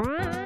Bye.